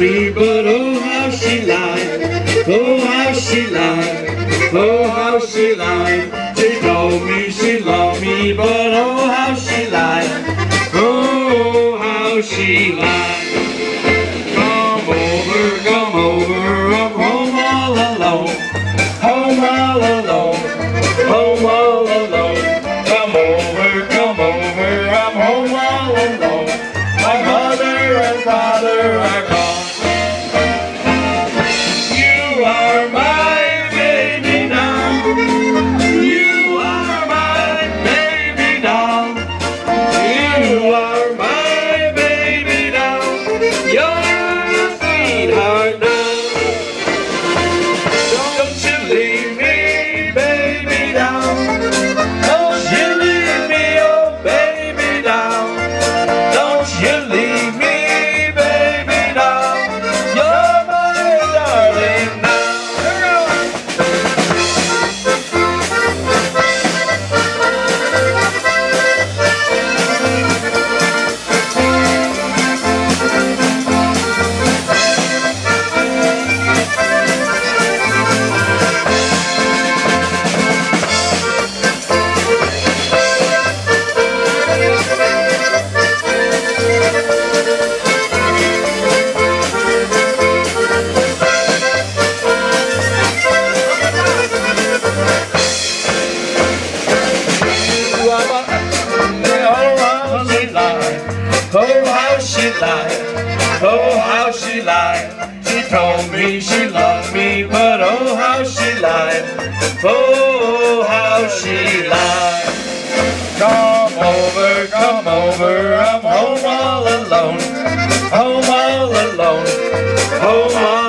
me, but oh how she lied. Oh how she lied. Oh how she lied. She told me she loved me, but oh how she lied. Oh how she lied. Come over, come over, I'm home all alone. Home all alone. Home all alone. Come over, come over, I'm home all alone. My mother and father are gone. How she lied. She told me she loved me, but oh, how she lied. Oh, how she lied. Come over, come over, I'm home all alone. Home all alone. Home all alone.